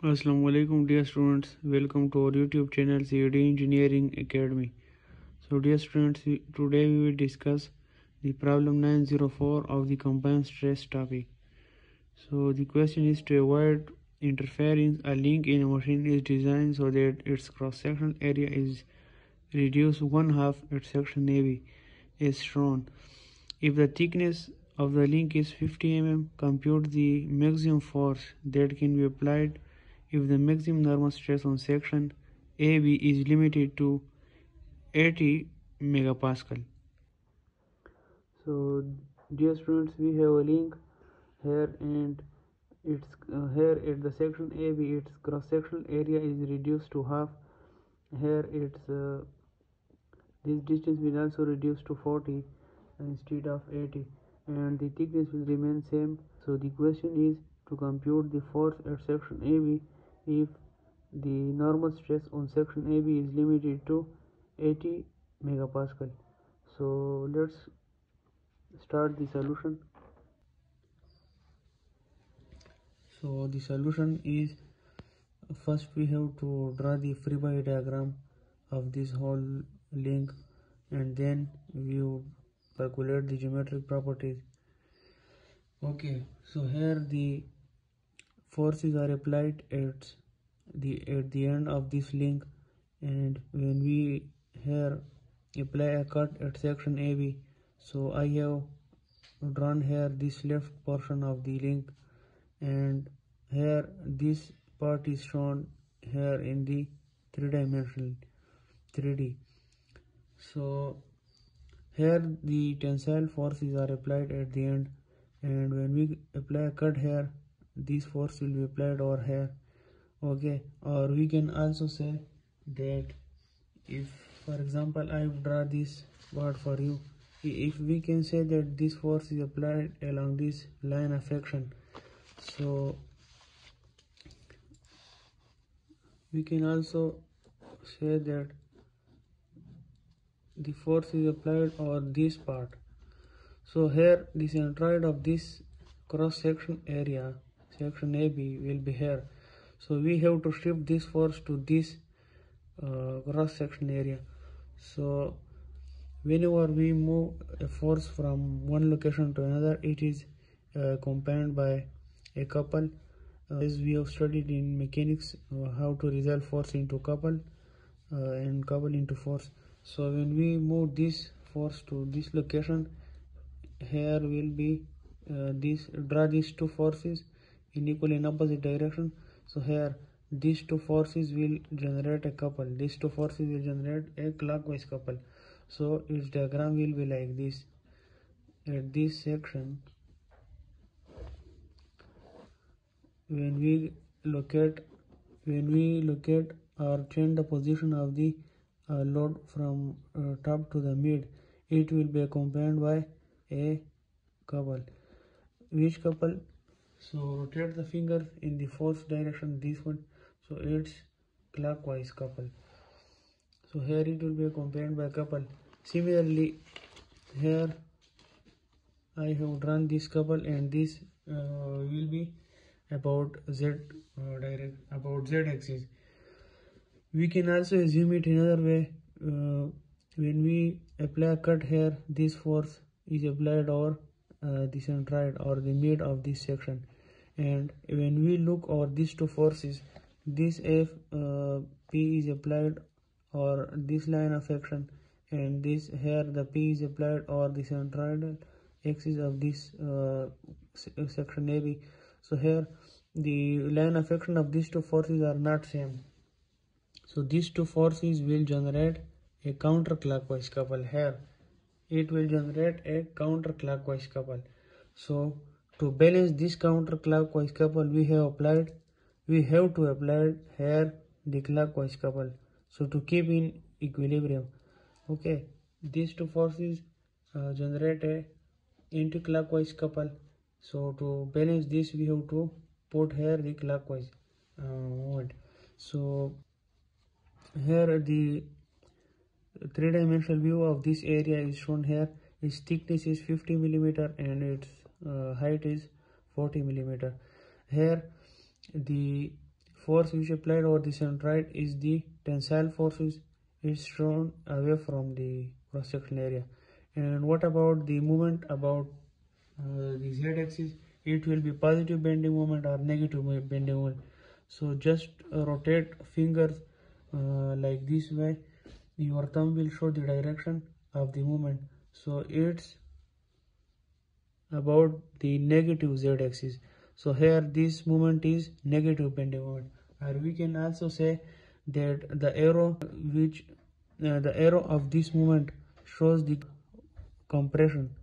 Assalamu alaikum dear students. Welcome to our youtube channel CED engineering academy. So dear students today we will discuss the problem 904 of the combined stress topic. So the question is to avoid interference a link in a machine is designed so that its cross-sectional area is reduced one half its section AB is shown. If the thickness of the link is 50 mm compute the maximum force that can be applied if the maximum normal stress on section AB is limited to 80 megapascal. So dear students we have a link here and it's uh, here at the section AB its cross sectional area is reduced to half here it's uh, this distance will also reduce to 40 instead of 80 and the thickness will remain same so the question is to compute the force at section AB if the normal stress on section AB is limited to 80 megapascal. So let's start the solution. So the solution is first we have to draw the free body diagram of this whole link and then we calculate the geometric properties okay so here the forces are applied at the at the end of this link. And when we here apply a cut at section AB so I have drawn here this left portion of the link. And here this part is shown here in the three dimensional 3D so here the tensile forces are applied at the end. And when we apply a cut here this force will be applied over here. Okay or we can also say that if for example i draw this part for you if we can say that this force is applied along this line of action so we can also say that the force is applied over this part. So here the centroid of this cross section area section AB will be here. So we have to shift this force to this uh, cross section area. So whenever we move a force from one location to another it is uh, accompanied by a couple. Uh, as we have studied in mechanics uh, how to resolve force into couple uh, and couple into force. So when we move this force to this location here will be uh, this draw these two forces in equal in opposite direction. So here these two forces will generate a couple. These two forces will generate a clockwise couple. So its diagram will be like this. At this section when we locate when we locate or change the position of the uh, load from uh, top to the mid it will be accompanied by a couple. Which couple so rotate the finger in the fourth direction this one. So it's clockwise couple. So here it will be accompanied by couple. Similarly here I have drawn this couple and this uh, will be about z uh, direct about z axis. We can also assume it another way. Uh, when we apply a cut here this force is applied over uh, the centroid or the mid of this section. And when we look over these two forces this f uh, p is applied or this line of action and this here the p is applied or the centroidal axis of this uh, section AB so here the line of action of these two forces are not same. So these two forces will generate a counterclockwise couple here it will generate a counterclockwise couple. So to balance this counterclockwise couple we have applied we have to apply here the clockwise couple. So to keep in equilibrium okay these two forces uh, generate a anti-clockwise couple. So to balance this we have to put here the clockwise uh, so here the three-dimensional view of this area is shown here. Its thickness is 50 millimeter and its uh, height is 40 millimeter. Here the force which applied over the centroid is the tensile force is shown away from the cross sectional area. And what about the moment about uh, the z-axis it will be positive bending moment or negative bending moment. So just uh, rotate fingers uh, like this way your thumb will show the direction of the movement so it's about the negative z-axis so here this movement is negative bending moment. Or we can also say that the arrow which uh, the arrow of this movement shows the compression.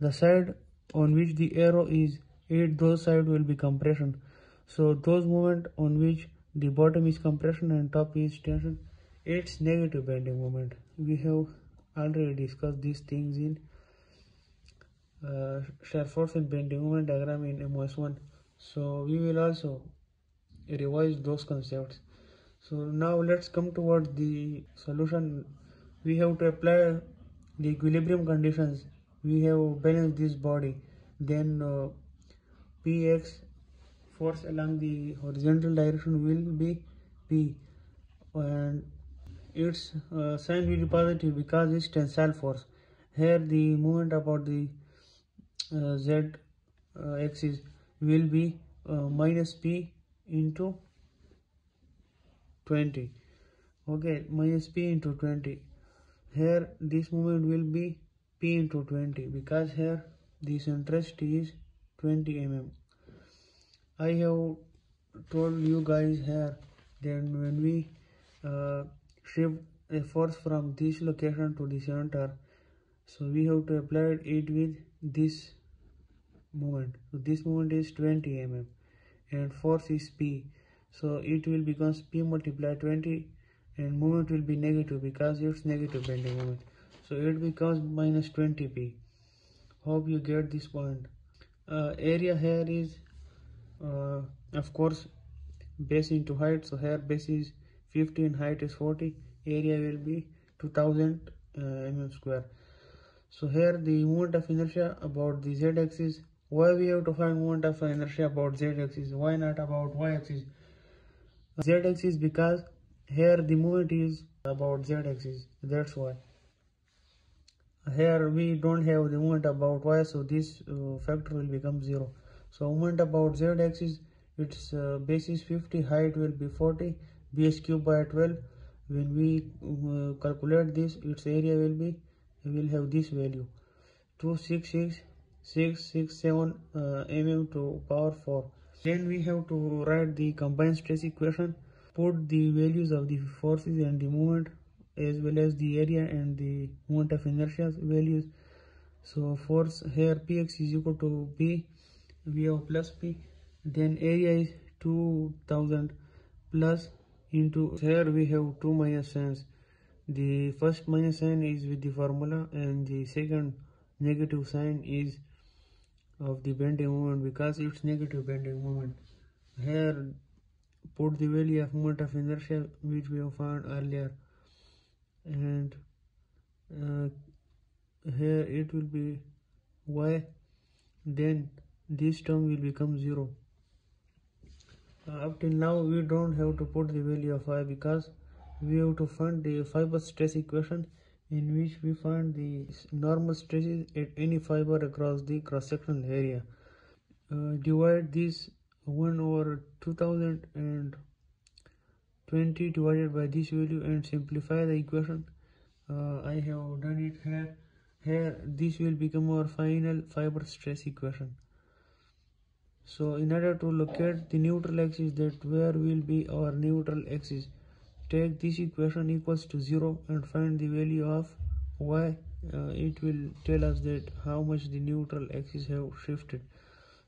The side on which the arrow is it those side will be compression. So those moment on which the bottom is compression and top is tension it's negative bending moment. We have already discussed these things in uh, shear force and bending moment diagram in MOS1 so we will also revise those concepts. So now let's come towards the solution. We have to apply the equilibrium conditions. We have balanced this body. Then uh, px force along the horizontal direction will be p. And its uh, sign will be positive because it's tensile force. Here the moment about the uh, z uh, axis will be uh, minus p into 20 okay minus p into 20 here this moment will be p into 20 because here this interest is 20 mm. I have told you guys here that when we uh, shift a force from this location to the center. So we have to apply it with this moment so this moment is 20 mm and force is p. So it will becomes p multiplied 20 and moment will be negative because it's negative bending moment so it becomes minus 20p hope you get this point. Uh, area here is uh, of course base into height. So here base is 50 and height is 40 area will be 2000 uh, mm square. So here the moment of inertia about the z-axis why we have to find moment of inertia about z-axis why not about y-axis z-axis because here the moment is about z-axis that's why. Here we don't have the moment about y so this uh, factor will become zero. So moment about z-axis its uh, base is 50 height will be 40 bs cube by 12 when we uh, calculate this its area will be will have this value. 266667 uh, mm to power 4 then we have to write the combined stress equation put the values of the forces and the moment as well as the area and the moment of inertia values. So force here px is equal to p we have plus p. Then area is 2000 plus into here we have two minus signs the first minus sign is with the formula and the second negative sign is of the bending moment because it's negative bending moment. Here put the value of moment of inertia which we have found earlier. And uh, here it will be y then this term will become 0 uh, up till now we don't have to put the value of i because we have to find the fiber stress equation in which we find the normal stresses at any fiber across the cross-sectional area. Uh, divide this 1 over 2020 divided by this value and simplify the equation. Uh, i have done it here. Here this will become our final fiber stress equation so in order to locate the neutral axis that where will be our neutral axis take this equation equals to 0 and find the value of y. Uh, it will tell us that how much the neutral axis have shifted.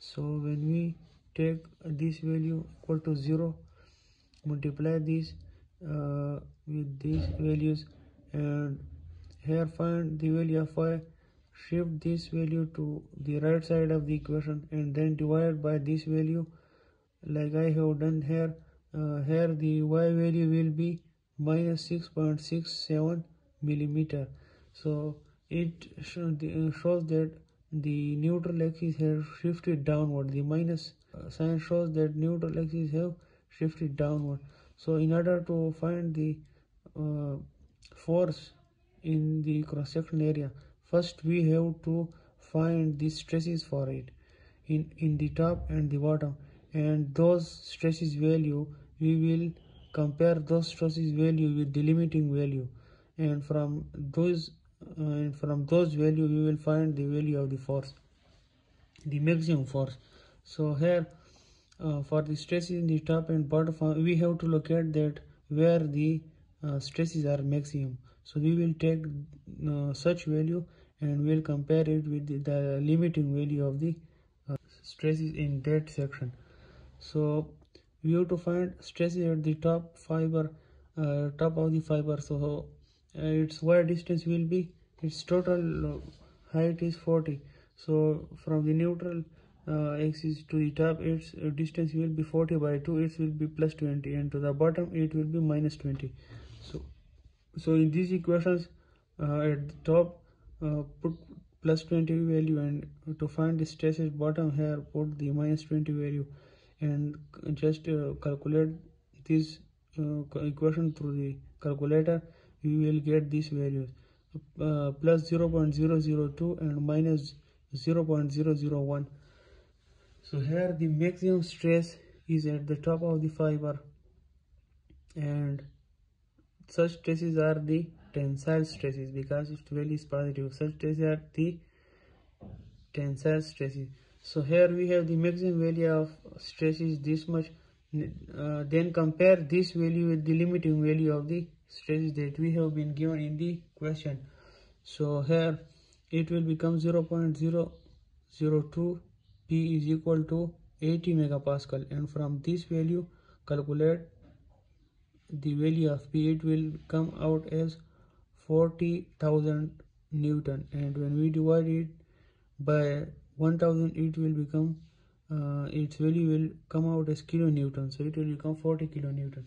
So when we take this value equal to 0 multiply this uh, with these values and here find the value of y shift this value to the right side of the equation and then divide by this value. Like I have done here uh, here the y value will be minus 6.67 millimeter. So it uh, shows that the neutral axis has shifted downward. The minus uh, sign shows that neutral axis have shifted downward. So in order to find the uh, force in the cross section area first we have to find the stresses for it in in the top and the bottom. And those stresses value we will compare those stresses value with the limiting value. And from those uh, from those value we will find the value of the force the maximum force. So here uh, for the stresses in the top and bottom we have to locate that where the uh, stresses are maximum. So we will take uh, such value and we'll compare it with the, the limiting value of the uh, stresses in that section. So we have to find stresses at the top fiber uh, top of the fiber. So uh, its y distance will be its total height is 40 so from the neutral uh, axis to the top its distance will be 40 by 2 it will be plus 20 and to the bottom it will be minus 20 so so in these equations uh, at the top uh, put plus 20 value and to find the stress at bottom here put the minus 20 value and just uh, calculate this uh, equation through the calculator. We will get these values. Uh, plus 0 0.002 and minus 0 0.001 so here the maximum stress is at the top of the fiber and such stresses are the tensile stresses because its value is positive. Such stresses are the tensile stresses. So here we have the maximum value of stress is this much. Uh, then compare this value with the limiting value of the stress that we have been given in the question. So here it will become 0 0.002 p is equal to 80 megapascal. And from this value calculate the value of p. It will come out as 40,000 newton. And when we divide it by 1000 it will become uh, its value will come out as kilonewton. So it will become 40 kilonewton.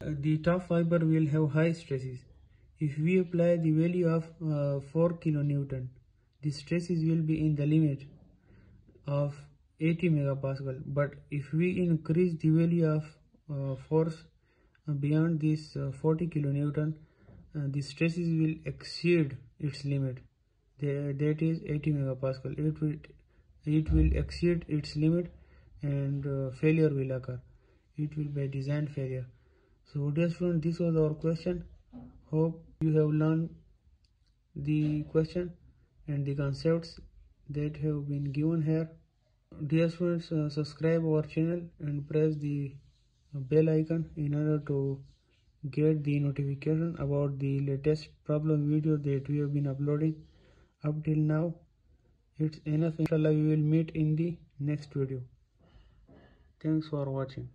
Uh, the tough fiber will have high stresses. If we apply the value of uh, 4 kilonewton the stresses will be in the limit of 80 megapascal. But if we increase the value of uh, force beyond this uh, 40 kilonewton uh, the stresses will exceed its limit. That is 80 megapascal. It will it will exceed its limit and uh, failure will occur. It will be design failure. So dear students this was our question. Hope you have learned the question and the concepts that have been given here. Dear students uh, subscribe our channel and press the bell icon in order to get the notification about the latest problem video that we have been uploading. Up till now it's enough. Inshallah we will meet in the next video. Thanks for watching